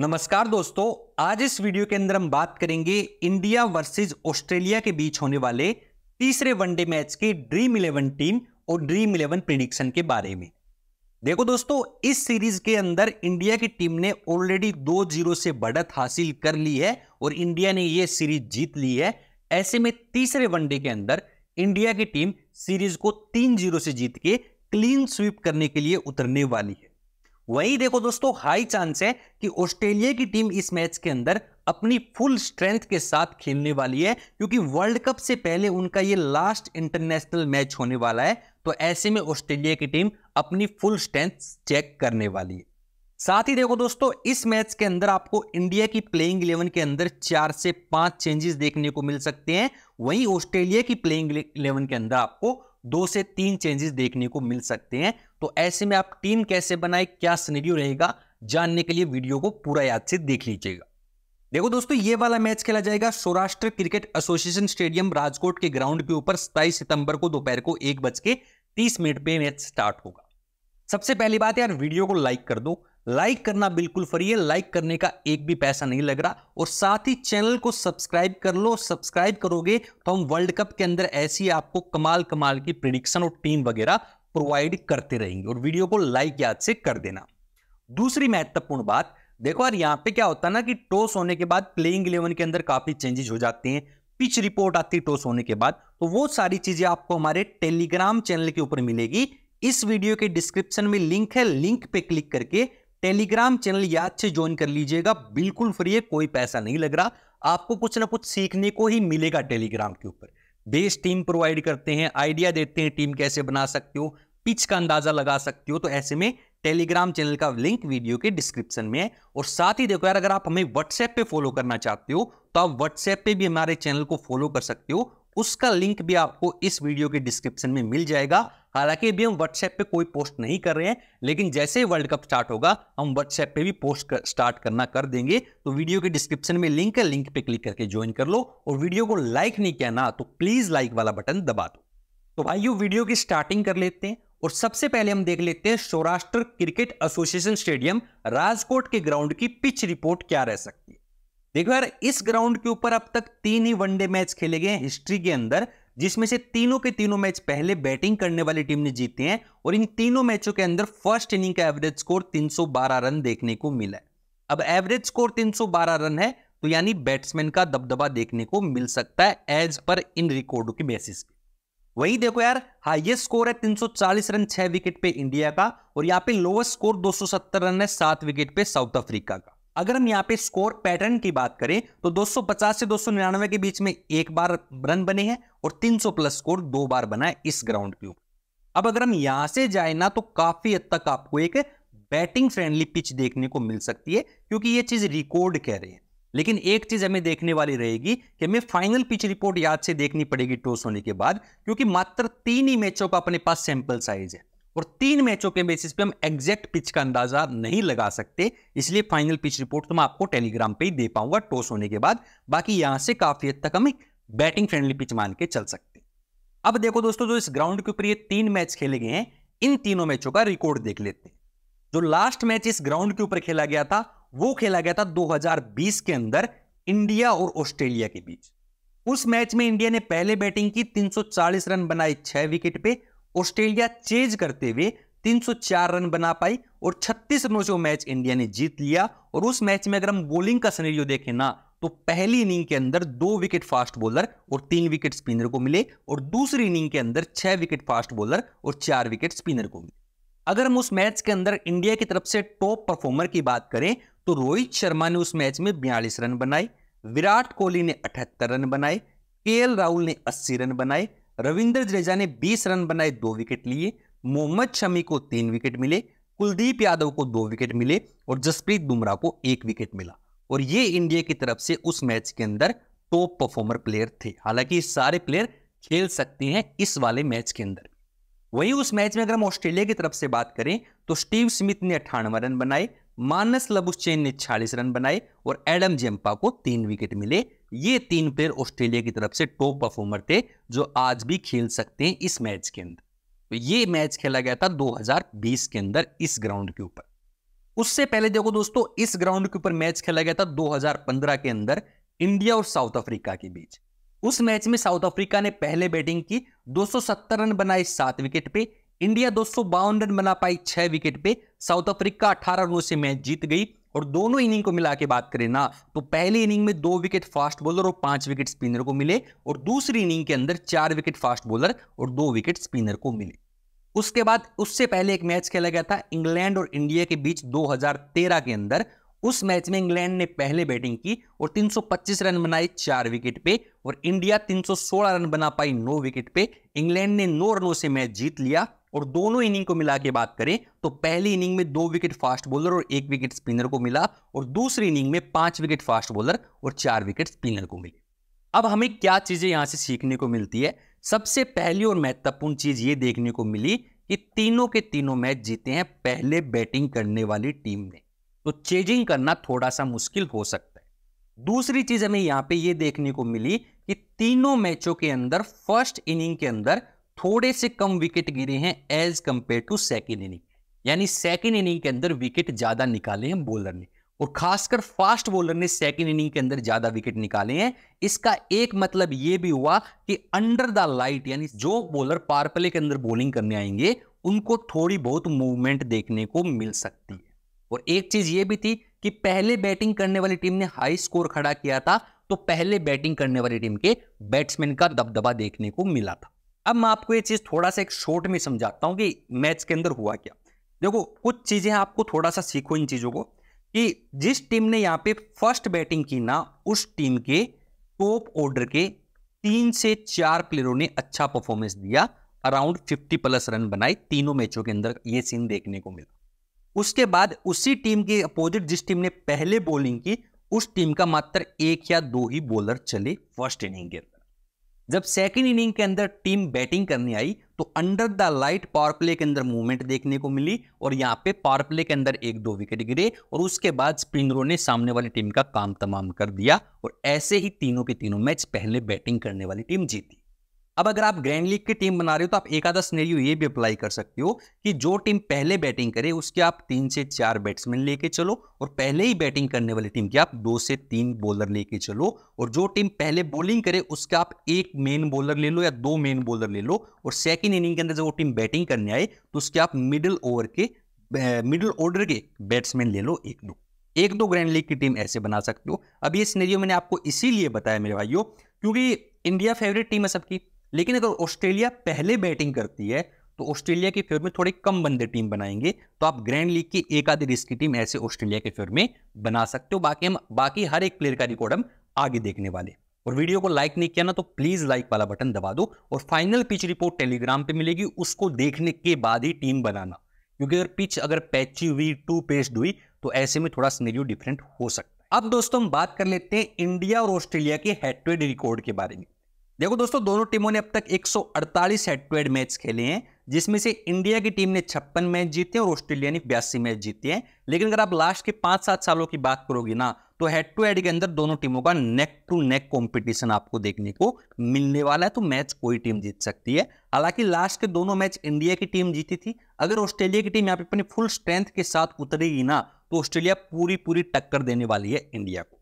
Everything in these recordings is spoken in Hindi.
नमस्कार दोस्तों, आज इस वीडियो के अंदर हम बात करेंगे इंडिया वर्सेस ऑस्ट्रेलिया के बीच होने वाले तीसरे वनडे मैच के ड्रीम इलेवन टीम और ड्रीम इलेवन प्रिडिक्शन के बारे में। देखो दोस्तों, इस सीरीज़ के अंदर इंडिया की टीम ने ऑलरेडी दो ज़ीरो से बढ़त हासिल कर ली है और इंडिया ने यह सीरीज़ जीत ली है। ऐसे में तीसरे वनडे के अंदर इंडिया की टीम सीरीज़ को तीन ज़ीरो से जीत के क्लीन स्वीप करने के लिए उतरने वाली है। वहीं देखो दोस्तों हाई चांस है कि ऑस्ट्रेलिया की टीम इस मैच के अंदर अपनी फुल स्ट्रेंथ के साथ खेलने वाली है, क्योंकि वर्ल्ड कप से पहले उनका ये लास्ट इंटरनेशनल मैच होने वाला है तो ऐसे में ऑस्ट्रेलिया की टीम अपनी फुल स्ट्रेंथ चेक करने वाली है। साथ ही देखो दोस्तों, इस मैच के अंदर आपको इंडिया की प्लेइंग इलेवन के अंदर चार से पाँच चेंजेस देखने को मिल सकते हैं, वहीं ऑस्ट्रेलिया की प्लेइंग इलेवन के अंदर आपको दो से तीन चेंजेस देखने को मिल सकते हैं। तो ऐसे में आप टीम कैसे बनाए, क्या सिनेरियो रहेगा, जानने के लिए वीडियो को पूरा याद से देख लीजिएगा। देखो दोस्तों, ये वाला मैच खेला जाएगा Saurashtra cricket association stadium Rajkot के ग्राउंड के ऊपर सताईस सितंबर को दोपहर को एक बज के तीस मिनट पे मैच स्टार्ट होगा। सबसे पहली बात यार वीडियो को लाइक कर दो। लाइक करना बिल्कुल फ्री है। लाइक करने का एक भी पैसा नहीं लग रहा। और साथ ही चैनल को सब्सक्राइब कर लो। सब्सक्राइब करोगे तो हम वर्ल्ड कप के अंदर ऐसी आपको कमाल कमाल की प्रिडिक्शन और टीम वगैरह प्रोवाइड करते रहेंगे। और वीडियो को लाइक याद से कर देना। दूसरी महत्वपूर्ण बात, देखो यार, यहाँ पे क्या होता है ना कि टॉस होने के बाद प्लेइंग इलेवन के अंदर काफ़ी चेंजेस हो जाते हैं। पिच रिपोर्ट आती है टॉस होने के बाद। तो वो सारी चीज़ें आपको हमारे टेलीग्राम चैनल के ऊपर मिलेगी। इस वीडियो के डिस्क्रिप्शन में लिंक है। लिंक पे क्लिक करके टेलीग्राम चैनल याद से ज्वाइन कर लीजिएगा। बिल्कुल फ्री है, कोई पैसा नहीं लग रहा। आपको कुछ ना कुछ सीखने को ही मिलेगा टेलीग्राम के ऊपर। बेस टीम प्रोवाइड करते हैं, आइडिया देते हैं टीम कैसे बना सकते हो, पिच का अंदाज़ा लगा सकते हो तो ऐसे में टेलीग्राम चैनल का लिंक वीडियो के डिस्क्रिप्शन में है। और साथ ही देखो यार, अगर आप हमें व्हाट्सएप पे फॉलो करना चाहते हो तो आप व्हाट्सएप पे भी हमारे चैनल को फॉलो कर सकते हो। उसका लिंक भी आपको इस वीडियो के डिस्क्रिप्शन में मिल जाएगा। हालाँकि अभी हम व्हाट्सएप पे कोई पोस्ट नहीं कर रहे हैं लेकिन जैसे ही वर्ल्ड कप स्टार्ट होगा हम व्हाट्सएप पे भी पोस्ट कर, स्टार्ट करना कर देंगे। तो वीडियो के डिस्क्रिप्शन में लिंक है लिंक पे क्लिक करके ज्वाइन कर लो। और वीडियो को लाइक नहीं किया ना तो प्लीज़ लाइक वाला बटन दबा दो। तो भाइयों वीडियो की स्टार्टिंग कर लेते हैं। और सबसे पहले हम देख लेते हैं Saurashtra cricket association stadium Rajkot के ग्राउंड की पिच रिपोर्ट क्या रह सकती है। देखो यार, इस ग्राउंड के ऊपर अब तक तीन ही वनडे मैच खेले गए हैं हिस्ट्री के अंदर, जिसमें से तीनों के तीनों मैच पहले बैटिंग करने वाली टीम ने जीते हैं और इन तीनों मैचों के अंदर फ़र्स्ट इनिंग का एवरेज स्कोर 312 रन देखने को मिला है। अब एवरेज स्कोर 312 रन है तो यानी बैट्समैन का दबदबा देखने को मिल सकता है एज पर इन रिकॉर्डों के बेसिस पे। वही देखो यार हाईएस्ट स्कोर है 340 रन छह विकेट पे इंडिया का और यहाँ पे लोवेस्ट स्कोर 270 रन है सात विकेट पे साउथ अफ्रीका का। अगर हम यहाँ पे स्कोर पैटर्न की बात करें तो 250 से दो सौ निन्यानवे के बीच में एक बार रन बने हैं और 300 प्लस स्कोर दो बार बना है इस ग्राउंड के ऊपर। अब अगर हम यहाँ से जाए ना तो काफ़ी हद तक आपको एक बैटिंग फ्रेंडली पिच देखने को मिल सकती है, क्योंकि ये चीज़ रिकॉर्ड कह रहे हैं। लेकिन एक चीज़ हमें देखने वाली रहेगी कि हमें फाइनल पिच रिपोर्ट याद से देखनी पड़ेगी टॉस होने के बाद, क्योंकि मात्र तीन ही मैचों का अपने पास सैंपल साइज़ है। और तीन मैचों के बेसिस पे हम एग्जैक्ट पिच का अंदाज़ा नहीं लगा सकते, इसलिए फाइनल पिच रिपोर्ट तो मैं आपको टेलीग्राम पे ही दे पाऊँगा टॉस होने के बाद। बाकी यहाँ से काफ़ी हद तक हम एक बैटिंग फ्रेंडली पिच मान के चल सकते अब देखो दोस्तों, जो इस ग्राउंड के ऊपर ये तीन मैच खेले गए हैं, इन तीनों मैचों का रिकॉर्ड देख लेते हैं। जो लास्ट मैच इस ग्राउंड के ऊपर खेला गया था, वो खेला गया था 2020 के अंदर इंडिया और ऑस्ट्रेलिया के बीच। उस मैच में इंडिया ने पहले बैटिंग की 340 रन बनाए छह विकेट पे ऑस्ट्रेलिया चेज करते हुए 304 रन बना पाई और 36 रनों से मैच इंडिया ने जीत लिया। और उस मैच में अगर हम बॉलिंग का सिनेरियो देखें ना तो पहली इनिंग के अंदर दो विकेट फास्ट बॉलर और तीन विकेट स्पिनर को मिले और दूसरी इनिंग के अंदर छह विकेट फास्ट बॉलर और चार विकेट स्पिनर को मिले। अगर हम उस मैच के अंदर इंडिया की तरफ़ से टॉप परफॉर्मर की बात करें तो रोहित शर्मा ने उस मैच में बयालीस रन बनाए, विराट कोहली ने अठहत्तर रन बनाए, के राहुल ने अस्सी रन बनाए रविंद्र जडेजा ने 20 रन बनाए, दो विकेट लिए। मोहम्मद शमी को तीन विकेट मिले, कुलदीप यादव को दो विकेट मिले और जसप्रीत बुमराह को एक विकेट मिला। और ये इंडिया की तरफ़ से उस मैच के अंदर टॉप परफॉर्मर प्लेयर थे। हालाँकि सारे प्लेयर खेल सकते हैं इस वाले मैच के अंदर। वहीं उस मैच में अगर हम ऑस्ट्रेलिया की तरफ़ से बात करें तो स्टीव स्मिथ ने अट्ठानवे रन बनाए, मानस लबुस्चेन ने छियालीस रन बनाए और एडम जेम्पा को तीन विकेट मिले। ये तीन प्लेयर ऑस्ट्रेलिया की तरफ़ से टॉप परफॉर्मर थे, जो आज भी खेल सकते हैं इस मैच के अंदर। तो ये मैच खेला गया था 2020 के अंदर इस ग्राउंड के ऊपर। उससे पहले देखो दोस्तों, इस ग्राउंड के ऊपर मैच खेला गया था 2015 के अंदर इंडिया और साउथ अफ्रीका के बीच। उस मैच में साउथ अफ्रीका ने पहले बैटिंग की 270 रन बनाए सात विकेट पे, इंडिया दो सौ बावन रन बना पाई छह विकेट पे, साउथ अफ्रीका अठारह रनों से मैच जीत गई और दोनों इनिंग को मिला के बात करें ना तो पहली इनिंग में दो विकेट फास्ट बॉलर और पाँच विकेट स्पिनर को मिले और दूसरी इनिंग के अंदर चार विकेट फास्ट बॉलर और दो विकेट स्पिनर को मिले। उसके बाद, उससे पहले एक मैच खेला गया था इंग्लैंड और इंडिया के बीच 2013 के अंदर। उस मैच में इंग्लैंड ने पहले बैटिंग की और 325 रन बनाए चार विकेट पे और इंडिया 316 रन बना पाई नौ विकेट पे। इंग्लैंड ने नौ रनों से मैच जीत लिया और दोनों इनिंग को मिला के बात करें तो पहली इनिंग में दो विकेट फास्ट बॉलर और एक विकेट स्पिनर को मिला और दूसरी इनिंग में पाँच विकेट फास्ट बॉलर और चार विकेट स्पिनर को मिले। अब हमें क्या चीज़ें यहाँ से सीखने को मिलती है? सबसे पहली और महत्वपूर्ण चीज़ ये देखने को मिली कि तीनों के तीनों मैच जीते हैं पहले बैटिंग करने वाली टीम ने। तो चेजिंग करना थोड़ा सा मुश्किल हो सकता है। दूसरी चीज़ हमें यहाँ पे ये देखने को मिली कि तीनों मैचों के अंदर, फ़र्स्ट इनिंग के अंदर थोड़े से कम विकेट गिरे हैं as compared to second inning यानी सेकेंड इनिंग के अंदर विकेट ज़्यादा निकाले हैं बॉलर ने. और खासकर फास्ट बॉलर ने सेकेंड इनिंग के अंदर ज़्यादा विकेट निकाले हैं. इसका एक मतलब यह भी हुआ कि अंडर द लाइट यानी जो बॉलर पार प्ले के अंदर बॉलिंग करने आएँगे, उनको थोड़ी बहुत मूवमेंट देखने को मिल सकती है. और एक चीज़ ये भी थी कि पहले बैटिंग करने वाली टीम ने हाई स्कोर खड़ा किया था तो पहले बैटिंग करने वाली टीम के बैट्समैन का दबदबा देखने को मिला था. अब मैं आपको ये चीज़ थोड़ा सा एक शॉर्ट में समझाता हूँ कि मैच के अंदर हुआ क्या। देखो, कुछ चीज़ें आपको थोड़ा सा सीखो इन चीज़ों को कि जिस टीम ने यहाँ पे फ़र्स्ट बैटिंग की ना, उस टीम के टॉप ऑर्डर के तीन से चार प्लेयरों ने अच्छा परफॉर्मेंस दिया अराउंड 50 प्लस रन बनाए, तीनों मैचों के अंदर ये सीन देखने को मिला। उसके बाद उसी टीम के अपोजिट जिस टीम ने पहले बॉलिंग की, उस टीम का मात्र एक या दो ही बॉलर चले फ़र्स्ट इनिंग के अंदर। जब सेकेंड इनिंग के अंदर टीम बैटिंग करने आई तो under the light power play के अंदर मूवमेंट देखने को मिली और यहाँ पे पावर प्ले के अंदर एक दो विकेट गिरे और उसके बाद स्पिनरों ने सामने वाली टीम का काम तमाम कर दिया और ऐसे ही तीनों के तीनों मैच पहले बैटिंग करने वाली टीम जीती। अब अगर आप ग्रैंड लीग की टीम बना रहे हो तो आप एक आधा स्नेरियो ये भी अप्लाई कर सकते हो कि जो टीम पहले बैटिंग करे, उसके आप तीन से चार बैट्समैन लेके चलो और पहले ही बैटिंग करने वाली टीम के आप दो से तीन बॉलर लेके चलो और जो टीम पहले बॉलिंग करे, उसके आप एक मेन बॉलर ले लो या दो मेन बॉलर ले लो और सेकेंड इनिंग के अंदर जब वो टीम बैटिंग करने आए तो उसके आप मिडिल ओवर के मिडिल ऑर्डर के बैट्समैन ले लो एक दो। एक दो ग्रैंड लीग की टीम ऐसे बना सकते हो। अब ये स्नेरियो मैंने आपको इसीलिए बताया मेरे भाइयों, क्योंकि इंडिया फेवरेट टीम है सबकी। लेकिन अगर ऑस्ट्रेलिया पहले बैटिंग करती है तो ऑस्ट्रेलिया के फेवर में थोड़े कम बंदे टीम बनाएँगे तो आप ग्रैंड लीग की एक आधी रिस्क की टीम ऐसे ऑस्ट्रेलिया के फेवर में बना सकते हो। बाकी हम, बाकी हर एक प्लेयर का रिकॉर्ड हम आगे देखने वाले और वीडियो को लाइक नहीं किया ना तो प्लीज़ लाइक वाला बटन दबा दो और फाइनल पिच रिपोर्ट टेलीग्राम पे मिलेगी, उसको देखने के बाद ही टीम बनाना। क्योंकि अगर पिच, अगर पैची हुई टू पेस्ट हुई तो ऐसे में थोड़ा सीनेरियो डिफरेंट हो सकता है। अब दोस्तों, हम बात कर लेते हैं इंडिया और ऑस्ट्रेलिया के हेड टू हेड रिकॉर्ड के बारे में। देखो दोस्तों, दोनों टीमों ने अब तक 148 हेड टू हेड मैच खेले हैं, जिसमें से इंडिया की टीम ने छप्पन मैच जीते हैं और ऑस्ट्रेलिया ने बयासी मैच जीते हैं। लेकिन अगर आप लास्ट के पाँच सात सालों की बात करोगे ना तो हेड टू हेड के अंदर दोनों टीमों का नेक टू नेक कंपटीशन आपको देखने को मिलने वाला है तो मैच कोई टीम जीत सकती है। हालाँकि लास्ट के दोनों मैच इंडिया की टीम जीती थी। अगर ऑस्ट्रेलिया की टीम यहाँ पे अपनी फुल स्ट्रेंथ के साथ उतरेगी ना तो ऑस्ट्रेलिया पूरी पूरी टक्कर देने वाली है इंडिया को।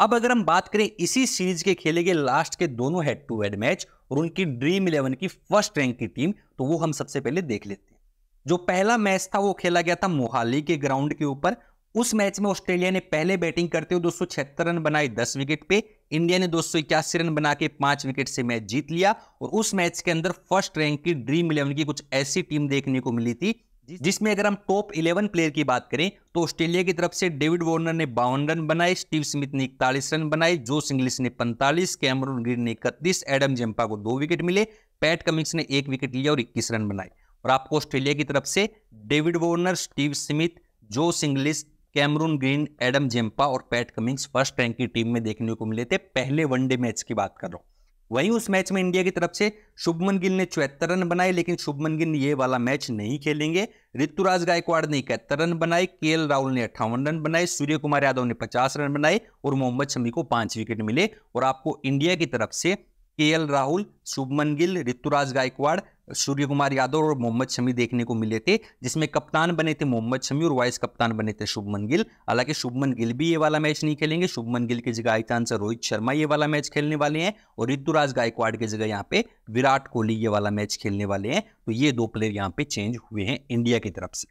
अब अगर हम बात करें इसी सीरीज़ के खेले गए लास्ट के दोनों हेड टू हेड मैच और उनकी ड्रीम इलेवन की फ़र्स्ट रैंक की टीम तो वो हम सबसे पहले देख लेते हैं। जो पहला मैच था वो खेला गया था मोहाली के ग्राउंड के ऊपर। उस मैच में ऑस्ट्रेलिया ने पहले बैटिंग करते हुए दो सौ छिहत्तर रन बनाए 10 विकेट पे। इंडिया ने दो सौ इक्यासी रन बना के पाँच विकेट से मैच जीत लिया और उस मैच के अंदर फ़र्स्ट रैंक की ड्रीम इलेवन की कुछ ऐसी टीम देखने को मिली थी जिसमें अगर हम टॉप 11 प्लेयर की बात करें तो ऑस्ट्रेलिया की तरफ़ से डेविड वार्नर ने बावन रन बनाए, स्टीव स्मिथ ने इकतालीस रन बनाए जोस इंग्लिश ने पैंतालीस, कैमरून ग्रीन ने इकतीस, एडम जेम्पा को दो विकेट मिले, पैट कमिंग्स ने एक विकेट लिया और इक्कीस रन बनाए। और आपको ऑस्ट्रेलिया की तरफ़ से David Warner, Steve Smith Josh Inglis, Cameron Green, Adam Zampa और पैट कमिंग्स फ़र्स्ट रैंक की टीम में देखने को मिले थे। पहले वनडे मैच की बात कर रहा हूँ। वहीं उस मैच में इंडिया की तरफ़ से शुभमन गिल ने चौहत्तर रन बनाए, लेकिन शुभमन गिल ये वाला मैच नहीं खेलेंगे। ऋतुराज गायकवाड़ ने इकहत्तर रन बनाए, के राहुल ने अट्ठावन रन बनाए सूर्य कुमार यादव ने पचास रन बनाए और मोहम्मद शमी को पाँच विकेट मिले। और आपको इंडिया की तरफ़ से के एल राहुल, शुभमन गिल, ऋतुराज गायकवाड़ सूर्य कुमार यादव और मोहम्मद शमी देखने को मिले थे, जिसमें कप्तान बने थे मोहम्मद शमी और वाइस कप्तान बने थे शुभमन गिल। हालाँकि शुभमन गिल भी ये वाला मैच नहीं खेलेंगे। शुभमन गिल की जगह आई चांस रोहित शर्मा ये वाला मैच खेलने वाले हैं और ऋतुराज गायकवाड़ की जगह यहाँ पे विराट कोहली ये वाला मैच खेलने वाले हैं। तो ये दो प्लेयर यहाँ पे चेंज हुए हैं इंडिया की तरफ़ से।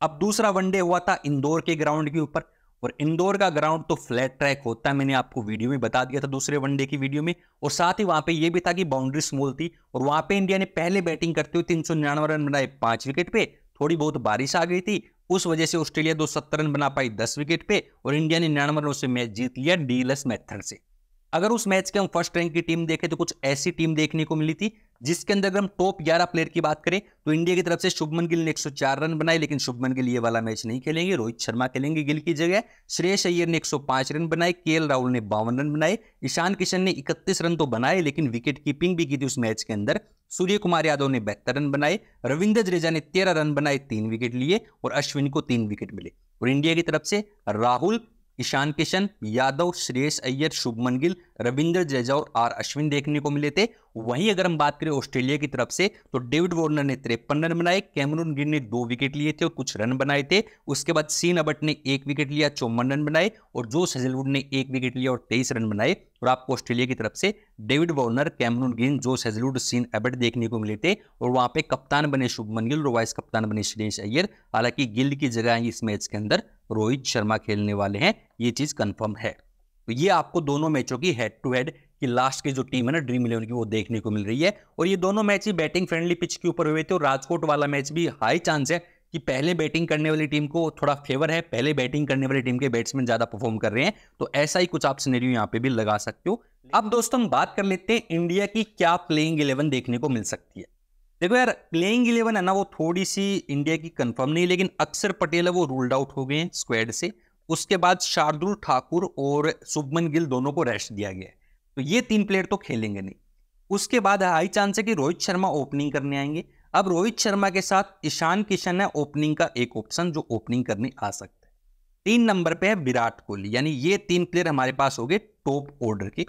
अब दूसरा वनडे हुआ था इंदौर के ग्राउंड के ऊपर। और इंदौर का ग्राउंड तो फ्लैट ट्रैक होता है, मैंने आपको वीडियो में बता दिया था दूसरे वनडे की वीडियो में। और साथ ही वहाँ पे ये भी था कि बाउंड्री स्मॉल थी और वहाँ पे इंडिया ने पहले बैटिंग करते हुए तीन सौ निन्यानवे रन बनाए पाँच विकेट पे। थोड़ी बहुत बारिश आ गई थी, उस वजह से ऑस्ट्रेलिया दो रन बना पाई दस विकेट पे और इंडिया ने निन्यानवे रनों से मैच जीत लिया डीलेस मेथड से। अगर उस मैच के हम फ़र्स्ट रैंक की टीम देखें तो कुछ ऐसी टीम देखने को मिली थी जिसके अंदर अगर हम टॉप 11 प्लेयर की बात करें तो इंडिया की तरफ़ से शुभमन गिल ने 104 रन बनाए, लेकिन शुभमन गिल ये वाला मैच नहीं खेलेंगे। रोहित शर्मा खेलेंगे गिल की जगह। श्रेयस अय्यर ने 105 रन बनाए, के राहुल ने बावन रन बनाए, ईशान किशन ने इकतीस रन तो बनाए, लेकिन विकेट कीपिंग भी की थी उस मैच के अंदर। सूर्य कुमार यादव ने बहत्तर रन बनाए, रविंद्र जडेजा ने तेरह रन बनाए, तीन विकेट लिए, और अश्विन को तीन विकेट मिले। और इंडिया की तरफ़ से राहुल ईशान किशन, यादव, श्रेयस अय्यर, शुभमन गिल, रविंद्र जडेजा और आर अश्विन देखने को मिले थे। वहीं अगर हम बात करें ऑस्ट्रेलिया की तरफ़ से तो डेविड वार्नर ने तिरपन रन बनाए, कैमरून गिल ने दो विकेट लिए थे और कुछ रन बनाए थे। उसके बाद सीन अबट ने एक विकेट लिया, चौवन रन बनाए और जोस हेजलवुड ने एक विकेट लिया और तेईस रन बनाए। और आपको ऑस्ट्रेलिया की तरफ़ से David Warner, Cameron Green Josh Hazlewood, Sean Abbott देखने को मिले थे। और वहाँ पे कप्तान बने शुभमन गिल और वाइस कप्तान बने श्रेयस अय्यर। हालाँकि गिल की जगह इस मैच के अंदर। रोहित शर्मा खेलने वाले हैं, ये चीज़ कंफर्म है। तो ये आपको दोनों मैचों की हेड टू हेड की लास्ट की जो टीम है ना ड्रीम इलेवन की, वो देखने को मिल रही है। और ये दोनों मैच ही बैटिंग फ्रेंडली पिच के ऊपर हुए थे और राजकोट वाला मैच भी हाई चांस है कि पहले बैटिंग करने वाली टीम को थोड़ा फेवर है, पहले बैटिंग करने वाली टीम के बैट्समैन ज़्यादा परफॉर्म कर रहे हैं। तो ऐसा ही कुछ आप सिनेरियो यहाँ पे भी लगा सकते हो। अब दोस्तों हम बात कर लेते हैं इंडिया की क्या प्लेइंग इलेवन देखने को मिल सकती है। देखो यार प्लेइंग इलेवन है ना, वो थोड़ी सी इंडिया की कंफर्म नहीं, लेकिन अक्सर पटेल है, वो रूल्ड आउट हो गए स्क्वाड से। उसके बाद शार्दुल ठाकुर और शुभमन गिल दोनों को रेस्ट दिया गया है। तो ये तीन प्लेयर तो खेलेंगे नहीं। उसके बाद हाई चांस है कि रोहित शर्मा ओपनिंग करने आएँगे। अब रोहित शर्मा के साथ ईशान किशन है ओपनिंग का एक ऑप्शन जो ओपनिंग करने आ सकता है। तीन नंबर पे है विराट कोहली, यानी ये तीन प्लेयर हमारे पास हो गए टॉप ऑर्डर के।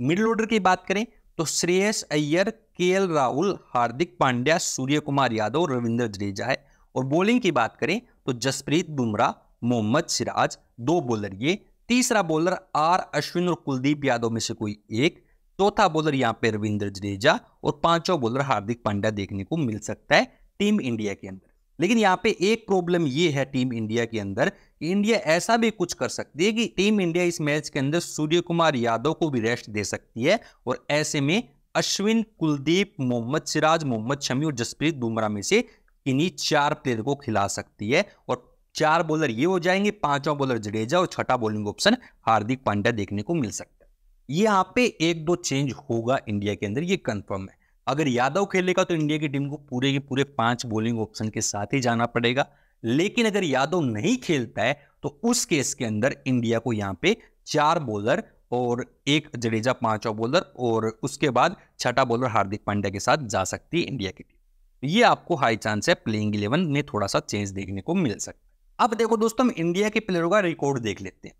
मिडिल ऑर्डर की बात करें तो श्रेयस अय्यर, के राहुल, हार्दिक पांड्या सूर्य कुमार यादव, रविंद्र जडेजा है। और बॉलिंग की बात करें तो जसप्रीत बुमराह, मोहम्मद सिराज, दो बॉलर ये। तीसरा बॉलर आर अश्विन और कुलदीप यादव में से कोई एक। चौथा बॉलर यहाँ पे रविंद्र जडेजा और पाँचों बॉलर हार्दिक पांड्या देखने को मिल सकता है टीम इंडिया के अंदर। लेकिन यहाँ पे एक प्रॉब्लम ये है टीम इंडिया के अंदर कि इंडिया ऐसा भी कुछ कर सकती है कि टीम इंडिया इस मैच के अंदर सूर्य कुमार यादव को भी रेस्ट दे सकती है और ऐसे में अश्विन, कुलदीप, मोहम्मद, सिराज, मोहम्मद शमी और जसप्रीत बुमराह में से इन्हीं चार प्लेयर को खिला सकती है और चार बॉलर ये हो जाएँगे पाँचों बॉलर जडेजा और छठा बॉलिंग ऑप्शन हार्दिक पांड्या देखने को मिल सकता है। यहाँ पे एक दो चेंज होगा इंडिया के अंदर, ये कंफर्म है। अगर यादव खेलेगा तो इंडिया की टीम को पूरे के पूरे पाँच बॉलिंग ऑप्शन के साथ ही जाना पड़ेगा। लेकिन अगर यादव नहीं खेलता है तो उस केस के अंदर इंडिया को यहाँ पे चार बॉलर और एक जडेजा, पांचवा बॉलर और उसके बाद छठा बॉलर हार्दिक पांड्या के साथ जा सकती है इंडिया की टीम। ये आपको हाई चांस है प्लेइंग इलेवन में थोड़ा सा चेंज देखने को मिल सकता है। अब देखो दोस्तों, हम इंडिया के प्लेयरों का रिकॉर्ड देख लेते हैं।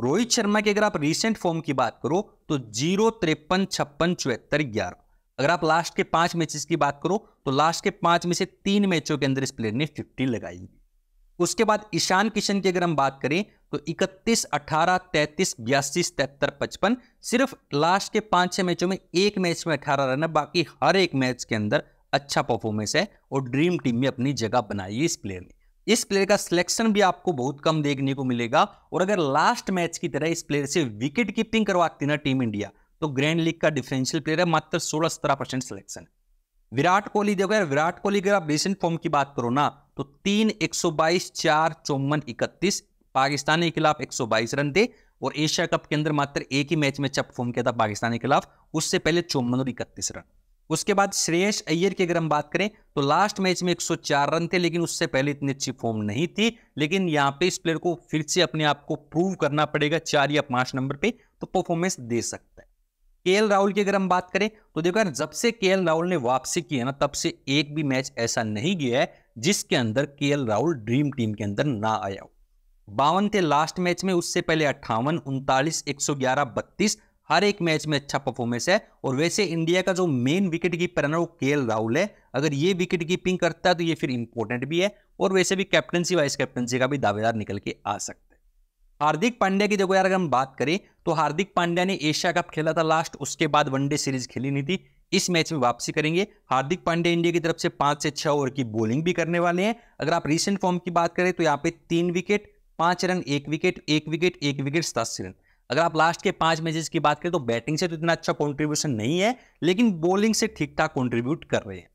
रोहित शर्मा की अगर आप रिसेंट फॉर्म की बात करो तो ज़ीरो तिरपन, छप्पन, चौहत्तर, ग्यारह। अगर आप लास्ट के पाँच मैचेस की बात करो तो लास्ट के पाँच में से तीन मैचों के अंदर इस प्लेयर ने फिफ्टी लगाई। उसके बाद ईशान किशन की अगर हम बात करें तो 31, 18, 33, बयासी तिहत्तर पचपन सिर्फ़ लास्ट के पाँच छह मैचों में एक मैच में 18 रन है बाकी हर एक मैच के अंदर अच्छा परफॉर्मेंस है और ड्रीम टीम में अपनी जगह बनाई है इस प्लेयर ने। इस प्लेयर का सिलेक्शन भी आपको बहुत कम देखने को मिलेगा और अगर लास्ट मैच की तरह इस प्लेयर से विकेट कीपिंग करवाती ना टीम इंडिया तो ग्रैंड लीग का डिफरेंशियल प्लेयर है, मात्र सोलह सत्रह परसेंट सिलेक्शन विराट कोहली देखो यार, विराट कोहली अगर आप रिसेंट फॉर्म की बात करो ना तो तीन एक सौ बाईस, चार चौवन इकतीस, पाकिस्तान के खिलाफ एक सौ बाईस रन थे और एशिया कप के अंदर मात्र एक ही मैच में चप फॉर्म किया था पाकिस्तान के खिलाफ, उससे पहले चौवन और इकतीस रन। उसके बाद श्रेयस अय्यर की अगर हम बात करें तो लास्ट मैच में 104 रन थे, लेकिन उससे पहले इतनी अच्छी फॉर्म नहीं थी, लेकिन यहाँ पे इस प्लेयर को फिर से अपने आप को प्रूव करना पड़ेगा, चार या पाँच नंबर पे तो परफॉर्मेंस दे सकता है। के राहुल की अगर हम बात करें तो देखो यार, जब से के राहुल ने वापसी की है ना, तब से एक भी मैच ऐसा नहीं गया है, जिसके अंदर केएल राहुल ड्रीम टीम के अंदर ना आया हो। बावन थे लास्ट मैच में, उससे पहले अट्ठावन, उनतालीस, एक सौ ग्यारह, बत्तीस, हर एक मैच में अच्छा परफॉर्मेंस है। और वैसे इंडिया का जो मेन विकेट कीपर है ना, वो के राहुल है। अगर ये विकेट कीपिंग करता है तो ये फिर इंपॉर्टेंट भी है। और वैसे भी कैप्टनसी वाइस कैप्टनसी का भी दावेदार निकल के आ सकता है। हार्दिक पांड्या की देखो यार, अगर हम बात करें तो हार्दिक पांड्या ने एशिया कप खेला था लास्ट उसके बाद वनडे सीरीज़ खेली नहीं थी। इस मैच में वापसी करेंगे। हार्दिक पांड्या इंडिया की तरफ़ से पाँच से छह ओवर की बॉलिंग भी करने वाले हैं। अगर आप रिसेंट फॉर्म की बात करें तो यहाँ पे तीन विकेट पाँच रन, एक विकेट एक विकेट एक विकेट सतासी रन। अगर आप लास्ट के पाँच मैचेस की बात करें तो बैटिंग से तो इतना अच्छा कॉन्ट्रीब्यूशन नहीं है, लेकिन बॉलिंग से ठीक ठाक कॉन्ट्रीब्यूट कर रहे हैं।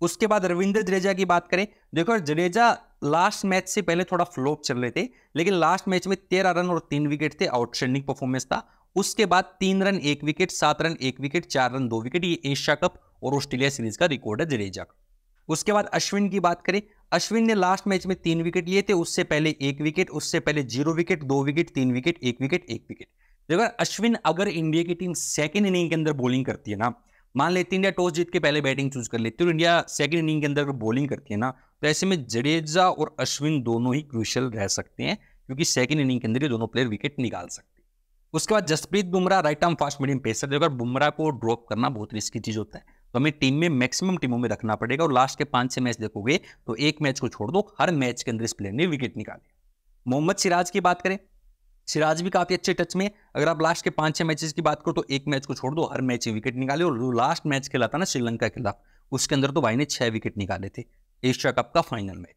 उसके बाद रविंद्र जडेजा की बात करें, देखो जडेजा लास्ट मैच से पहले थोड़ा फ्लोप चल रहे थे, लेकिन लास्ट मैच में तेरह रन और तीन विकेट थे, आउटस्टैंडिंग परफॉर्मेंस था। उसके बाद तीन रन, एक विकेट, सात रन, एक विकेट, चार रन, दो विकेट, ये एशिया कप और ऑस्ट्रेलिया सीरीज़ का रिकॉर्ड है जडेजा का। उसके बाद अश्विन की बात करें, अश्विन ने लास्ट मैच में तीन विकेट लिए थे, उससे पहले एक विकेट, उससे पहले ज़ीरो विकेट, दो विकेट, तीन विकेट, एक विकेट एक विकेट। देखो, अश्विन अगर इंडिया की टीम सेकेंड इनिंग के अंदर बॉलिंग करती है ना, मान लेते इंडिया टॉस जीत के पहले बैटिंग चूज़ कर लेती है और इंडिया सेकंड इनिंग के अंदर बॉलिंग करती है ना तो ऐसे में जडेजा और अश्विन दोनों ही क्रूशल रह सकते हैं, क्योंकि सेकेंड इनिंग के अंदर ये दोनों प्लेयर विकेट निकाल सकते हैं। उसके बाद Jasprit Bumrah right arm fast medium pacer अगर बुमराह को ड्रॉप करना बहुत रिस्की चीज़ होता है तो हमें टीम में मैक्सिमम टीमों में रखना पड़ेगा और लास्ट के पाँच छह मैच देखोगे तो एक मैच को छोड़ दो, हर मैच के अंदर इस प्लेयर ने विकेट निकाले मोहम्मद सिराज की बात करें, सिराज भी काफ़ी अच्छे टच में अगर आप लास्ट के पाँच छह मैचेस की बात करो तो एक मैच को छोड़ दो, हर मैच विकेट निकाले और लास्ट मैच खेला था ना श्रीलंका के खिलाफ, उसके अंदर तो भाई ने छह विकेट निकाले थे। एशिया कप का फाइनल मैच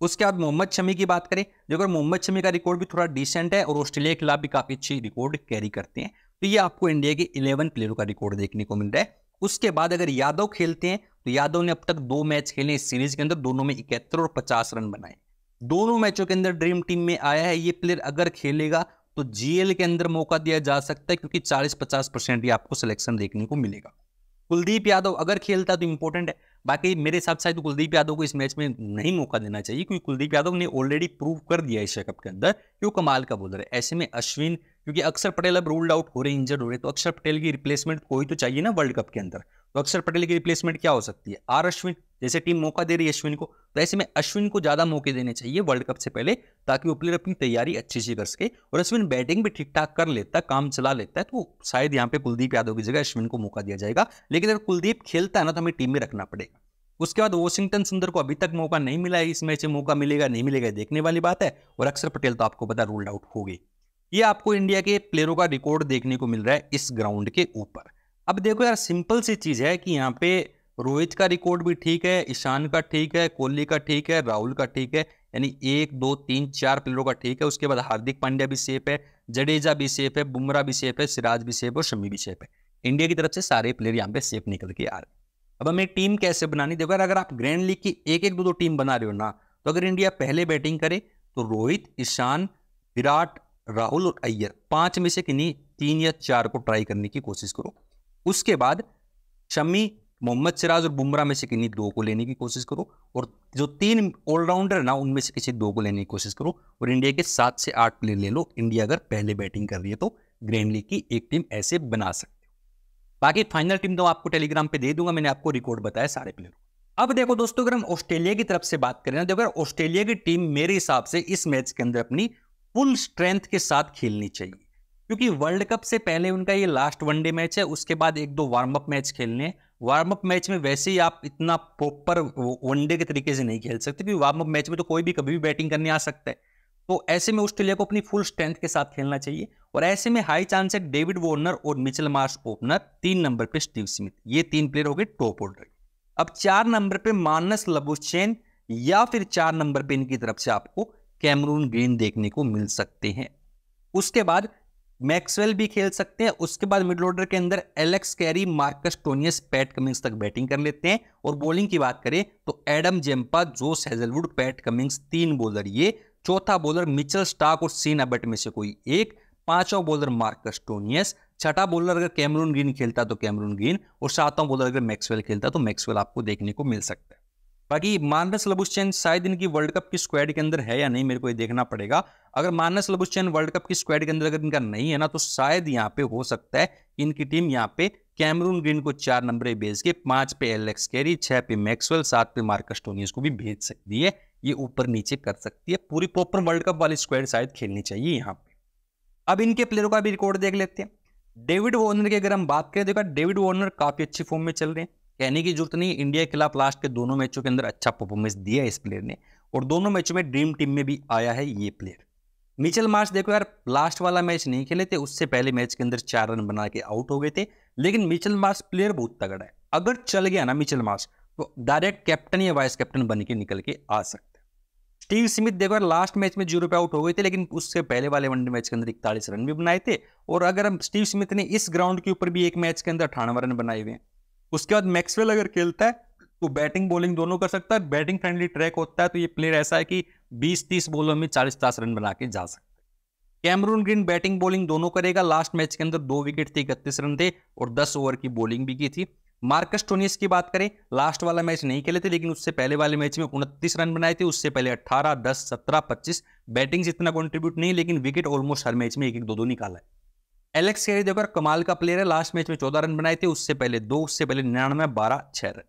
उसके बाद मोहम्मद शमी की बात करें जो अगर मोहम्मद शमी का रिकॉर्ड भी थोड़ा डिसेंट है और ऑस्ट्रेलिया के खिलाफ भी काफ़ी अच्छी रिकॉर्ड कैरी करते हैं तो ये आपको इंडिया के इलेवन प्लेयरों का रिकॉर्ड देखने को मिल रहा है। उसके बाद अगर यादव खेलते हैं तो यादव ने अब तक दो मैच खेले इस सीरीज़ के अंदर, दोनों में इकहत्तर और पचास रन बनाए। दोनों मैचों के अंदर ड्रीम टीम में आया है ये प्लेयर अगर खेलेगा तो जीएल के अंदर मौका दिया जा सकता है, क्योंकि 40-50 परसेंट ही आपको सिलेक्शन देखने को मिलेगा। कुलदीप यादव अगर खेलता तो इंपॉर्टेंट है। बाकी मेरे हिसाब से तो कुलदीप यादव को इस मैच में नहीं मौका देना चाहिए, क्योंकि कुलदीप यादव ने ऑलरेडी प्रूव कर दिया एशिया कप के अंदर कि वो कमाल का बॉलर है। ऐसे में अश्विन, क्योंकि अक्षर पटेल अब रूल्ड आउट हो रहे इंजर्ड हो रहे तो अक्षर पटेल की रिप्लेसमेंट कोई तो चाहिए ना वर्ल्ड कप के अंदर। तो अक्षर पटेल की रिप्लेसमेंट क्या हो सकती है? आर अश्विन, जैसे टीम मौका दे रही है अश्विन को तो ऐसे में अश्विन को ज़्यादा मौके देने चाहिए वर्ल्ड कप से पहले, ताकि वो प्लेयर अपनी तैयारी अच्छी से कर सके और अश्विन बैटिंग भी ठीक ठाक कर लेता है काम चला लेता है तो शायद यहाँ पे कुलदीप यादव की जगह अश्विन को मौका दिया जाएगा। लेकिन अगर कुलदीप खेलता है ना तो हमें टीम में रखना पड़ेगा। उसके बाद वॉशिंगटन सुंदर को अभी तक मौका नहीं मिला है, इस मैच में मौका मिलेगा, नहीं मिलेगा देखने वाली बात है। और अक्षर पटेल तो आपको पता रूल्ड आउट हो गई। ये आपको इंडिया के प्लेयरों का रिकॉर्ड देखने को मिल रहा है इस ग्राउंड के ऊपर। अब देखो यार, सिंपल सी चीज़ है कि यहाँ पे रोहित का रिकॉर्ड भी ठीक है, ईशान का ठीक है, कोहली का ठीक है, राहुल का ठीक है, यानी एक, दो, तीन, चार प्लेयरों का ठीक है। उसके बाद हार्दिक पांड्या भी सेफ़ है, जडेजा भी सेफ़ है, बुमराह भी सेफ़ है, सिराज भी सेफ़ है और शमी भी सेफ़ है। इंडिया की तरफ़ से सारे प्लेयर यहाँ पे सेफ़ निकल के आ रहे अब हमें टीम कैसे बनानी? देखो यार, अगर आप ग्रैंड लीग की एक एक दो दो टीम बना रहे हो ना तो अगर इंडिया पहले बैटिंग करे तो रोहित, ईशान, विराट, राहुल और अय्यर, पाँच में से किन्हीं तीन या चार को ट्राई करने की कोशिश करो। उसके बाद शमी मोहम्मद सिराज और बुमराह में से किन्हीं दो को लेने की कोशिश करो और जो तीन ऑलराउंडर ना, उनमें से किसी दो को लेने की कोशिश करो और इंडिया के सात से आठ प्लेयर ले लो। इंडिया अगर पहले बैटिंग कर रही है तो ग्रैंड लीग की एक टीम ऐसे बना सकते हो। बाकी फाइनल टीम तो आपको टेलीग्राम पे दे दूँगा, मैंने आपको रिकॉर्ड बताया सारे प्लेयर अब देखो दोस्तों, अगर हम ऑस्ट्रेलिया की तरफ़ से बात करें ना तो अगर ऑस्ट्रेलिया की टीम मेरे हिसाब से इस मैच के अंदर अपनी फुल स्ट्रेंथ के साथ खेलनी चाहिए। क्योंकि वर्ल्ड कप से पहले उनका ये लास्ट वनडे मैच है, उसके बाद एक दो वार्म अप मैच खेलने वार्म अप मैच में वैसे ही आप इतना प्रॉपर वनडे के तरीके से नहीं खेल सकते, क्योंकि वार्म अप मैच में तो कोई भी कभी भी बैटिंग करने आ सकता है। तो ऐसे में ऑस्ट्रेलिया को अपनी फुल स्ट्रेंथ के साथ खेलना चाहिए, और ऐसे में हाई चांस है डेविड वार्नर और मिचल मार्श ओपनर तीन नंबर पे स्टीव स्मिथ ये तीन प्लेयर हो गए टॉप ऑर्डर अब चार नंबर पे मानस लबुचैन या फिर चार नंबर पे इनकी तरफ़ से आपको कैमरून ग्रीन देखने को मिल सकते हैं। उसके बाद मैक्सवेल भी खेल सकते हैं। उसके बाद मिडल ऑर्डर के अंदर Alex Carey, Marcus Stoinis, Pat Cummins तक बैटिंग कर लेते हैं। और बॉलिंग की बात करें तो Adam Zampa Josh Hazlewood, Pat Cummins तीन बॉलर, ये चौथा बॉलर मिचल स्टाक और सीन अबट में से कोई एक। पांचवा बॉलर मार्कस टोनियस, छठा बॉलर अगर कैमरून ग्रीन खेलता तो कैमरून ग्रीन, और सातवां बॉलर अगर मैक्सवेल खेलता तो मैक्सवेल आपको देखने को मिल सकता है। बाकी मानस लबुश्चैन शायद इनकी वर्ल्ड कप की स्क्वाड के अंदर है या नहीं, मेरे को ये देखना पड़ेगा। अगर मानस लबुश्चैन वर्ल्ड कप की स्क्वाड के अंदर अगर इनका नहीं है ना तो शायद यहाँ पे हो सकता है इनकी टीम यहाँ पे कैमरून ग्रीन को चार नंबर भेज के, पाँच पे एलेक्स कैरी, छह पे मैक्सवेल, सात पे मार्कस को भी भेज सकती है। ये ऊपर नीचे कर सकती है। पूरी प्रॉपर वर्ल्ड कप वाली स्क्वाड शायद खेलनी चाहिए यहाँ पे। अब इनके प्लेयरों का भी रिकॉर्ड देख लेते हैं। डेविड वार्नर की अगर हम बात करें, देखो डेविड वार्नर काफ़ी अच्छी फॉर्म में चल रहे हैं। कहने की ज़रूरत नहीं, इंडिया के खिलाफ लास्ट के दोनों मैचों के अंदर अच्छा परफॉर्मेंस दिया है इस प्लेयर ने और दोनों मैचों में ड्रीम टीम में भी आया है ये प्लेयर मिचल मार्च देखो यार लास्ट वाला मैच नहीं खेले थे, उससे पहले मैच के अंदर चार रन बना के आउट हो गए थे, लेकिन मिचल मार्च प्लेयर बहुत तगड़ा है। अगर चल गया ना मिचल मार्च तो डायरेक्ट कैप्टन या वाइस कैप्टन बन के निकल के आ सकता है। स्टीव स्मिथ देखो यार लास्ट मैच में ज़ीरो पे आउट हो गए थे, लेकिन उससे पहले वाले वनडे मैच के अंदर इकतालीस रन भी बनाए थे। और अगर हम स्टीव स्मिथ ने इस ग्राउंड के ऊपर भी एक मैच के अंदर अठानवे रन बनाए हुए हैं उसके बाद मैक्सवेल अगर खेलता है तो बैटिंग बॉलिंग दोनों कर सकता है बैटिंग फ्रेंडली ट्रैक होता है तो ये प्लेयर ऐसा है कि 20-30 बॉलों में 40-50 रन बना के जा सकता है। कैमरून ग्रीन बैटिंग बॉलिंग दोनों करेगा। लास्ट मैच के अंदर दो विकेट थे इकतीस रन थे और दस ओवर की बॉलिंग भी की थी। मार्कस टोनियस की बात करें लास्ट वाला मैच नहीं खेले थे लेकिन उससे पहले वाले मैच में उनतीस रन बनाए थे उससे पहले 18, 10, 17, 25 बैटिंग से इतना कॉन्ट्रीब्यूट नहीं लेकिन विकेट ऑलमोस्ट हर मैच में एक एक दो दो निकाला है। एलेक्स कैरी देखो, कमाल का प्लेयर है। लास्ट मैच में चौदह रन बनाए थे, उससे पहले दो, उससे पहले निन्यानवे, बारह, छह रन।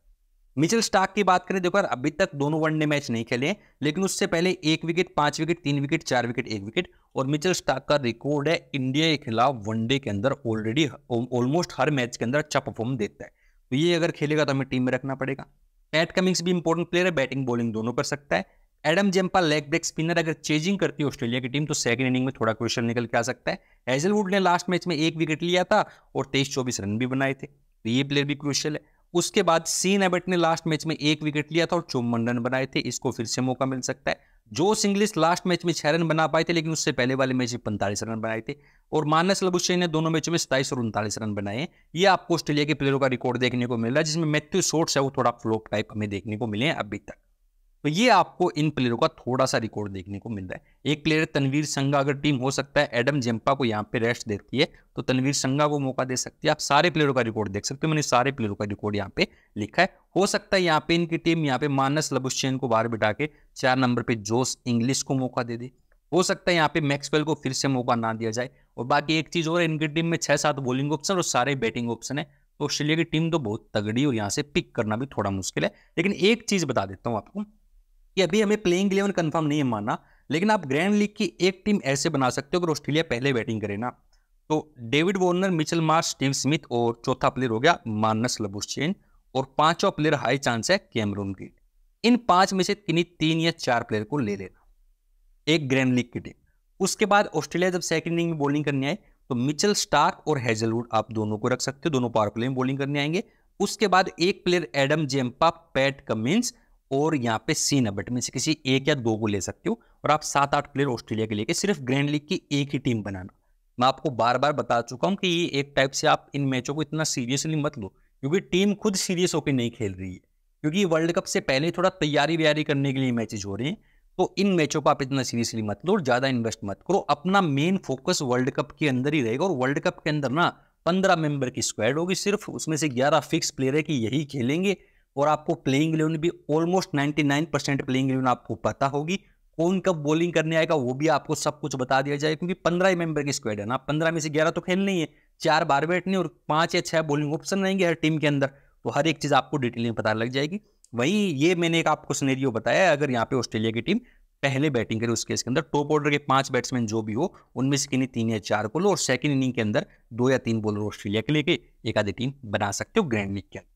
मिचल स्टार्क की बात करें, देखो, अभी तक दोनों वनडे मैच नहीं खेले, लेकिन उससे पहले एक विकेट पाँच विकेट तीन विकेट चार विकेट एक विकेट और मिचल स्टार्क का रिकॉर्ड है, इंडिया के खिलाफ वनडे के अंदर ऑलरेडी ऑलमोस्ट हर मैच के अंदर अच्छा परफॉर्म देता है। तो ये अगर खेलेगा तो हमें टीम में रखना पड़ेगा। पैट कमिंग्स भी इंपॉर्टेंट प्लेयर है बैटिंग बॉलिंग दोनों कर सकता है। Adam Zampa leg break spinner अगर चेजिंग करती है ऑस्ट्रेलिया की टीम तो सेकंड इनिंग में थोड़ा क्वेश्चन निकल के आ सकता है। हेजलवुड ने लास्ट मैच में एक विकेट लिया था और तेईस चौबीस रन भी बनाए थे। तो ये प्लेयर भी क्रुशियल है। उसके बाद सीन एबट ने लास्ट मैच में एक विकेट लिया था और चौवन रन बनाए थे। इसको फिर से मौका मिल सकता है। जो सिंगलिस लास्ट मैच में छह रन बना पाए थे, लेकिन उससे पहले वाले मैच में पैंतालीस रन बनाए थे। और मानस लबुशे ने दोनों मैचों में सताइस और उनतालीस रन बनाए ये आपको ऑस्ट्रेलिया के प्लेयरों का रिकॉर्ड देखने को मिल रहा है, जिसमें मैथ्यू शॉर्ट्स है, वो थोड़ा फ्लोप टाइप हमें देखने को मिले अभी तक। तो ये आपको इन प्लेयरों का थोड़ा सा रिकॉर्ड देखने को मिल रहा है। एक प्लेयर तनवीर संघा अगर टीम हो सकता है एडम जेम्पा को यहाँ पे रेस्ट देती है तो तनवीर संघा को मौका दे सकती है। आप सारे प्लेयरों का रिकॉर्ड देख सकते हो, मैंने सारे प्लेयरों का रिकॉर्ड यहाँ पे लिखा है। हो सकता है यहाँ पे इनकी टीम यहाँ पे मानस लबुशेन को बाहर बिठा के चार नंबर पे जोश इंग्लिश को मौका दे दे। हो सकता है यहाँ पे मैक्सवेल को फिर से मौका ना दिया जाए। और बाकी एक चीज़ और इनकी टीम में छह सात बॉलिंग ऑप्शन और सारे बैटिंग ऑप्शन है। तो ऑस्ट्रेलिया की टीम तो बहुत तगड़ी और यहाँ से पिक करना भी थोड़ा मुश्किल है। लेकिन एक चीज़ बता देता हूँ आपको कि अभी हमें प्लेइंग इलेवन कंफर्म नहीं है मानना लेकिन आप ग्रैंड लीग की एक टीम ऐसे बना सकते हो अगर ऑस्ट्रेलिया पहले बैटिंग करे ना। तो David Warner Mitchell Marsh Steve Smith और चौथा प्लेयर हो गया मानस लबुशेन और पांचवा प्लेयर हाई चांस है कैमरून ग्रीन इन पाँच में से किन्हीं तीन या चार प्लेयर को ले लेना, एक ग्रैंड लीग की टीम उसके बाद ऑस्ट्रेलिया जब सेकंड इनिंग में बॉलिंग करने आए तो मिचल स्टार्क और हेजलवुड आप दोनों को रख सकते हो, दोनों पावर प्ले में बॉलिंग करने आएँगे। उसके बाद एक player Adam Zampa Pat Cummins और यहाँ पे सी नबट में से किसी एक या दो को ले सकते हो और आप सात आठ प्लेयर ऑस्ट्रेलिया के लेके सिर्फ़ ग्रैंड लीग की एक ही टीम बनाना। मैं आपको बार बार बता चुका हूँ कि ये एक टाइप से आप इन मैचों को इतना सीरियसली मत लो, क्योंकि टीम खुद सीरियस होकर नहीं खेल रही है। क्योंकि वर्ल्ड कप से पहले थोड़ा तैयारी व्यारी करने के लिए मैचेज हो रहे हैं तो इन मैचों को आप इतना सीरियसली मत लो और ज़्यादा इन्वेस्ट मत करो। अपना मेन फोकस वर्ल्ड कप के अंदर ही रहेगा और वर्ल्ड कप के अंदर ना पंद्रह मेंबर की स्क्वाड होगी, सिर्फ़ उसमें से ग्यारह फिक्स प्लेयर है कि यही खेलेंगे। और आपको प्लेइंग इलेवन भी ऑलमोस्ट 99 परसेंट प्लेइंग इलेवन आपको पता होगी। कौन कब बॉलिंग करने आएगा, वो भी आपको सब कुछ बता दिया जाए क्योंकि पंद्रह ही मेंबर की स्क्वाड है ना। पंद्रह में से ग्यारह तो खेलने ही है। चार बार बैठने और पाँच या छह बॉलिंग ऑप्शन रहेंगे हर टीम के अंदर। तो हर एक चीज़ आपको डिटेल में पता लग जाएगी। वहीं ये मैंने एक आपको सिनेरियो बताया अगर यहाँ पे ऑस्ट्रेलिया की टीम पहले बैटिंग करे उसके इसके अंदर टॉप ऑर्डर के पाँच बैट्समैन जो भी हो, उनमें से किन्हीं तीन या चार को लो और सेकंड इनिंग के अंदर दो या तीन बॉलर ऑस्ट्रेलिया के लेके एक आधी टीम बना सकते हो ग्रैंड लीग के अंदर।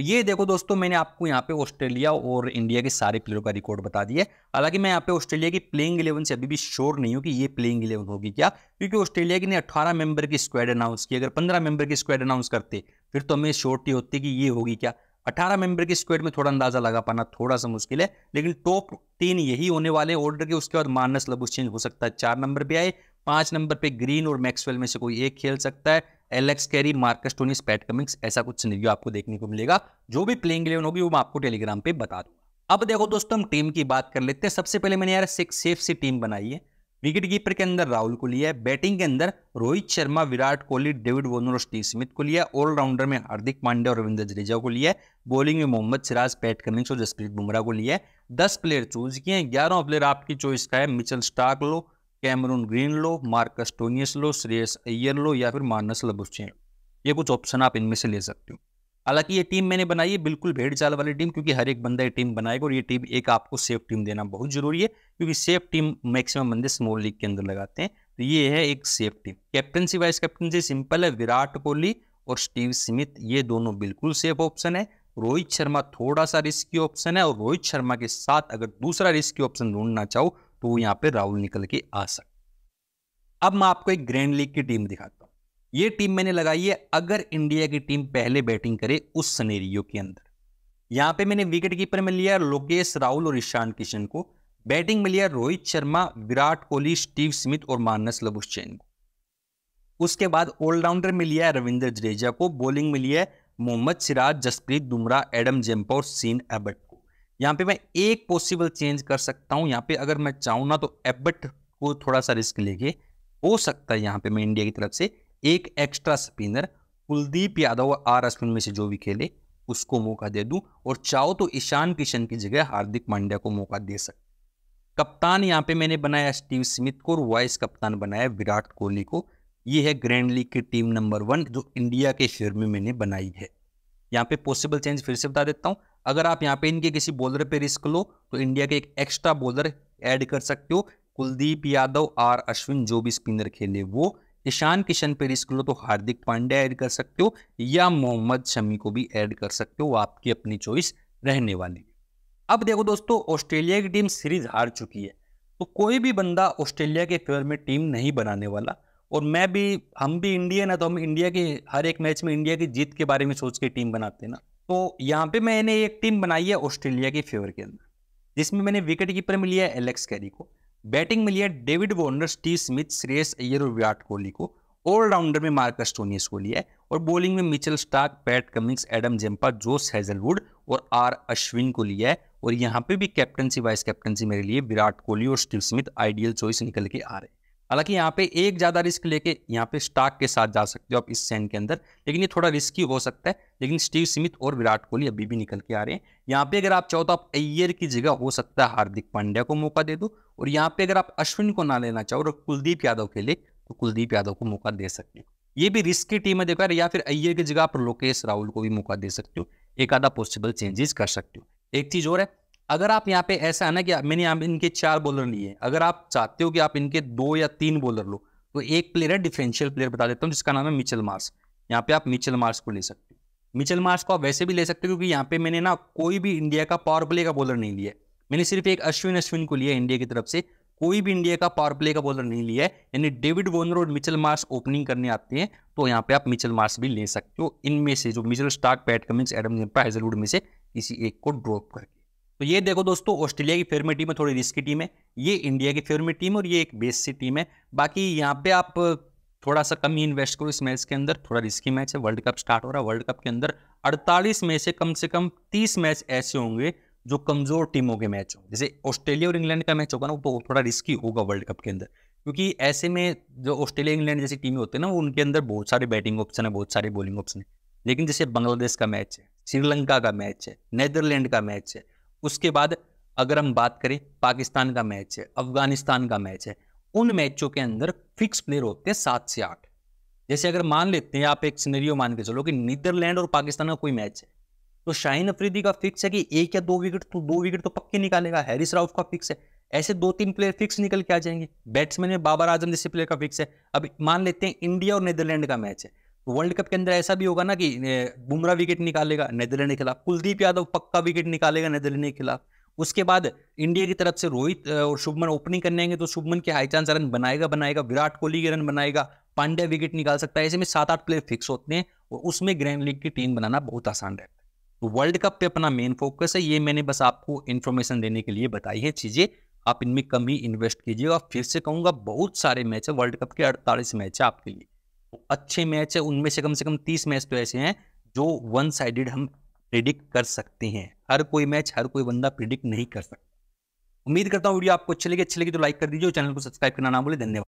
तो ये देखो दोस्तों, मैंने आपको यहाँ पे ऑस्ट्रेलिया और इंडिया के सारे प्लेयरों का रिकॉर्ड बता दिया हालाँकि मैं यहाँ पे ऑस्ट्रेलिया की प्लेइंग इलेवन से अभी भी श्योर नहीं हूँ कि ये प्लेइंग इलेवन होगी क्या, क्योंकि ऑस्ट्रेलिया की ने 18 मेंबर की स्क्वाड अनाउंस की। अगर 15 मेंबर की स्क्वाड अनाउंस करते, फिर तो हमें श्योरिटी होती कि ये होगी क्या। अठारह मेंबर की स्क्वाड में थोड़ा अंदाज़ा लगा पाना थोड़ा सा मुश्किल है, लेकिन टॉप तीन यही होने वाले ऑर्डर के उसके बाद मानस लबुस चेंज हो सकता है। चार नंबर पे आए पाँच नंबर पे ग्रीन और मैक्सवेल में से कोई एक खेल सकता है। Alex Carey, Marcus Stoinis, Pat Cummins, ऐसा कुछ सिनेरियो आपको देखने को मिलेगा। जो भी प्लेइंग इलेवन होगी, वो मैं आपको टेलीग्राम पे बता दूँगा। अब देखो दोस्तों, हम टीम की बात कर लेते हैं। सबसे पहले मैंने यार सेफ़ सी टीम बनाई है। विकेट कीपर के अंदर राहुल को लिया है। बैटिंग के अंदर रोहित शर्मा, विराट कोहली, डेविड वोनर और स्टीव स्मिथ को लिया ऑलराउंडर में हार्दिक पांड्या और रविंद्र जडेजा को लिया है। बॉलिंग में मोहम्मद सिराज, पैट कमिंग्स और जसप्रीत बुमराह को लिया है। दस प्लेयर चूज़ किए हैं। ग्यारह प्लेयर आपकी चॉइस का है। मिचल स्टार्क लो कैमरून ग्रीन लो, मार्कस टोनियस लो, श्रेयस अय्यर लो या फिर मानस लबुस्चेन ये कुछ ऑप्शन आप इनमें से ले सकते हो। हालाँकि ये टीम मैंने बनाई है, बिल्कुल भेड़ चाल वाली टीम, क्योंकि हर एक बंदा ये टीम बनाएगा और ये टीम एक आपको सेफ़ टीम देना बहुत ज़रूरी है, क्योंकि सेफ़ टीम मैक्सिमम बंदे स्मॉल लीग के अंदर लगाते हैं। तो ये है एक safe team. Captaincy, vice captaincy simple है, विराट कोहली और स्टीव स्मिथ, ये दोनों बिल्कुल सेफ़ ऑप्शन है। रोहित शर्मा थोड़ा सा रिस्की ऑप्शन है और रोहित शर्मा के साथ अगर दूसरा रिस्की ऑप्शन ढूंढना चाहो तो यहाँ पे राहुल निकल के आ सकते अब मैं आपको एक ग्रैंड लीग की टीम दिखाता हूँ। ये टीम मैंने लगाई है अगर इंडिया की टीम पहले बैटिंग करे उस सनेरियो के अंदर। यहाँ पे मैंने विकेट कीपर में लिया लोकेश, राहुल और ईशान किशन को। बैटिंग में लिया रोहित शर्मा, विराट कोहली, स्टीव स्मिथ और मानस लबुश्चैन को। उसके बाद ऑलराउंडर में लिया रविंद्र जडेजा को। बॉलिंग में लिया मोहम्मद सिराज, जसप्रीत बुमराह, एडम जेम्पा और सीन एबट यहाँ पे मैं एक पॉसिबल चेंज कर सकता हूँ। यहाँ पे अगर मैं चाहूँ ना तो एबट को थोड़ा सा रिस्क लेके हो सकता है यहाँ पे मैं इंडिया की तरफ़ से एक एक्स्ट्रा स्पिनर कुलदीप यादव और आर अश्विन में से जो भी खेले, उसको मौका दे दूँ और चाहो तो ईशान किशन की जगह हार्दिक पांड्या को मौका दे सकते कप्तान यहाँ पे मैंने बनाया स्टीव स्मिथ को और वाइस कप्तान बनाया विराट कोहली को। ये है ग्रैंड लीग की टीम नंबर वन जो इंडिया के शेयर में मैंने बनाई है। यहाँ पे पॉसिबल चेंज फिर से बता देता हूँ। अगर आप यहाँ पे इनके किसी बॉलर पे रिस्क लो तो इंडिया के एक एक्स्ट्रा बॉलर ऐड कर सकते हो। कुलदीप यादव, आर अश्विन, जो भी स्पिनर खेले, वो ईशान किशन पे रिस्क लो तो हार्दिक पांड्या ऐड कर सकते हो, या मोहम्मद शमी को भी ऐड कर सकते हो आपकी अपनी चॉइस रहने वाली। अब देखो दोस्तों, ऑस्ट्रेलिया की टीम सीरीज़ हार चुकी है तो कोई भी बंदा ऑस्ट्रेलिया के फेवर में टीम नहीं बनाने वाला। और मैं भी, हम भी इंडियन है तो हम इंडिया के, हर एक मैच में इंडिया की जीत के बारे में सोच के टीम बनाते हैं ना। तो यहाँ पे मैंने एक टीम बनाई है ऑस्ट्रेलिया के फेवर के अंदर, जिसमें मैंने विकेट कीपर में लिया है एलेक्स कैरी को, बैटिंग में लिया David Warner, Steve Smith, Shreyas Iyer और विराट कोहली को, ऑलराउंडर में मार्कस टोनियस को लिया है और बॉलिंग में Mitchell Starc, Pat Cummins, Adam Zampa, Josh Hazlewood और आर अश्विन को लिया है और यहाँ पे भी कैप्टनसी, वाइस कैप्टनसी मेरे लिए विराट कोहली और स्टीव स्मिथ आइडियल चॉइस निकल के आ रहे हैं। हालाँकि यहाँ पे एक ज़्यादा रिस्क लेके यहाँ पे स्टार्क के साथ जा सकते हो आप इस सैन के अंदर, लेकिन ये थोड़ा रिस्की हो सकता है, लेकिन स्टीव स्मिथ और विराट कोहली अभी भी निकल के आ रहे हैं। यहाँ पे अगर आप चाहो तो आप अय्यर की जगह हो सकता है हार्दिक पांड्या को मौका दे दो, और यहाँ पे अगर आप अश्विन को ना लेना चाहो और कुलदीप यादव के लिए तो कुलदीप यादव को मौका दे सकते हो। ये भी रिस्क की टीम है देखो यार, या फिर अय्यर की जगह आप लोकेश राहुल को भी मौका दे सकते हो, एक आधा पॉसिबल चेंजेस कर सकते हो। एक चीज़ और है अगर आप यहाँ पे ऐसा है ना कि मैंने यहाँ इनके चार बॉलर लिए अगर आप चाहते हो कि आप इनके दो या तीन बॉलर लो तो एक प्लेयर है डिफरेंशियल प्लेयर बता देता हूँ, जिसका नाम है मिचल मार्स यहाँ पे आप मिचल मार्स को ले सकते हो। मिचल मार्स को आप वैसे भी ले सकते हो, क्योंकि यहाँ पे मैंने ना कोई भी इंडिया का पावर प्ले का बॉलर नहीं लिया मैंने सिर्फ़ एक अश्विन अश्विन को लिया इंडिया की तरफ़ से। कोई भी इंडिया का पावर प्ले का बॉलर नहीं लिया है, यानी डेविड वॉर्नर और मिचल मार्स ओपनिंग करने आते हैं तो यहाँ पे आप मिचल मार्स भी ले सकते हो। इनमें से जो Mitchell Starc Pat Cummins Adam Zampa Hazlewood में से किसी एक को ड्रॉप करके। तो ये देखो दोस्तों, ऑस्ट्रेलिया की फेवर में टीम है थोड़ी रिस्की टीम है, ये इंडिया की फेवर में टीम और ये एक बेस सी टीम है बाकी यहाँ पे आप थोड़ा सा कम ही इन्वेस्ट करो इस मैच के अंदर, थोड़ा रिस्की मैच है। वर्ल्ड कप स्टार्ट हो रहा है वर्ल्ड कप के अंदर 48 में से कम से कम 30 मैच ऐसे होंगे जो कमज़ोर टीमों के मैच हों। जैसे ऑस्ट्रेलिया और इंग्लैंड का मैच होगा ना तो थोड़ा रिस्की होगा वर्ल्ड कप के अंदर। क्योंकि ऐसे में जो ऑस्ट्रेलिया इंग्लैंड जैसी टीमें होती है ना उनके अंदर बहुत सारे बैटिंग ऑप्शन है, बहुत सारे बॉलिंग ऑप्शन है। लेकिन जैसे बांग्लादेश का मैच है, श्रीलंका का मैच है नेदरलैंड का मैच है उसके बाद अगर हम बात करें, पाकिस्तान का मैच है, अफ़गानिस्तान का मैच है, उन मैचों के अंदर फिक्स प्लेयर होते हैं सात से आठ। जैसे अगर मान लेते हैं, आप एक सिनेरियो मान के चलो कि नीदरलैंड और पाकिस्तान का कोई मैच है तो शाहीन अफरीदी का फिक्स है कि एक या दो विकेट तो दो विकेट तो पक्के निकालेगा, हैरिस राउफ का फिक्स है। ऐसे दो तीन प्लेयर फिक्स निकल के आ जाएँगे। बैट्समैन में बाबर आज़म जैसे प्लेयर का फिक्स है। अब मान लेते हैं, इंडिया और नीदरलैंड का मैच है। वर्ल्ड कप के अंदर ऐसा भी होगा ना कि बुमराह विकेट निकालेगा, नीदरलैंड के खिलाफ, कुलदीप यादव पक्का विकेट निकालेगा नीदरलैंड के खिलाफ। उसके बाद इंडिया की तरफ़ से रोहित और शुभमन ओपनिंग करने आएँगे तो शुभमन के हाई चांस रन बनाएगा बनाएगा। विराट कोहली के रन बनाएगा। पांड्या विकेट निकाल सकता है। ऐसे में सात आठ प्लेयर फिक्स होते हैं और उसमें ग्रैंड लीग की टीम बनाना बहुत आसान रहता है। तो वर्ल्ड कप पे अपना मेन फोकस है। ये मैंने बस आपको इन्फॉर्मेशन देने के लिए बताई है चीज़ें। आप इनमें कम ही इन्वेस्ट कीजिए और फिर से कहूँगा, बहुत सारे मैच है। वर्ल्ड कप के अड़तालीस मैच है आपके लिए। अच्छे मैच है, उनमें से कम से कम तीस मैच तो ऐसे हैं, जो वन साइडेड हम प्रिडिक्ट कर सकते हैं। हर कोई मैच हर कोई बंदा प्रिडिक्ट नहीं कर सकता। उम्मीद करता हूँ वीडियो आपको अच्छी लगी अच्छी लगी तो लाइक कर दीजिए चैनल को सब्सक्राइब करना ना बोले धन्यवाद।